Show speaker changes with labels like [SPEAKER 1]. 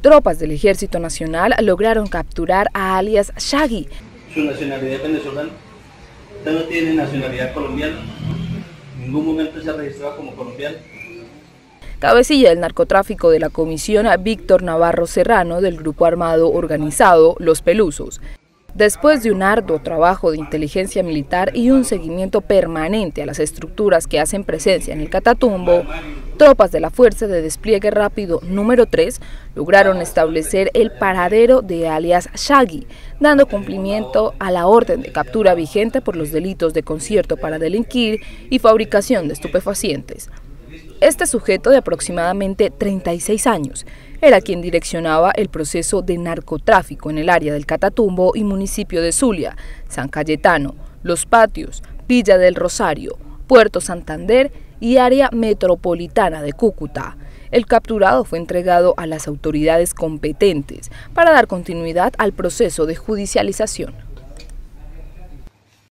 [SPEAKER 1] Tropas del Ejército Nacional lograron capturar a alias Shaggy.
[SPEAKER 2] Su nacionalidad es venezolana. Usted no tiene nacionalidad colombiana. En ningún momento se ha registrado como colombiano.
[SPEAKER 1] Cabecilla del narcotráfico de la comisión Víctor Navarro Serrano del grupo armado organizado Los Pelusos. Después de un arduo trabajo de inteligencia militar y un seguimiento permanente a las estructuras que hacen presencia en el Catatumbo, tropas de la Fuerza de Despliegue Rápido número 3 lograron establecer el paradero de alias Shaggy, dando cumplimiento a la orden de captura vigente por los delitos de concierto para delinquir y fabricación de estupefacientes. Este sujeto de aproximadamente 36 años era quien direccionaba el proceso de narcotráfico en el área del Catatumbo y municipio de Zulia, San Cayetano, Los Patios, Villa del Rosario, Puerto Santander y área metropolitana de Cúcuta. El capturado fue entregado a las autoridades competentes para dar continuidad al proceso de judicialización.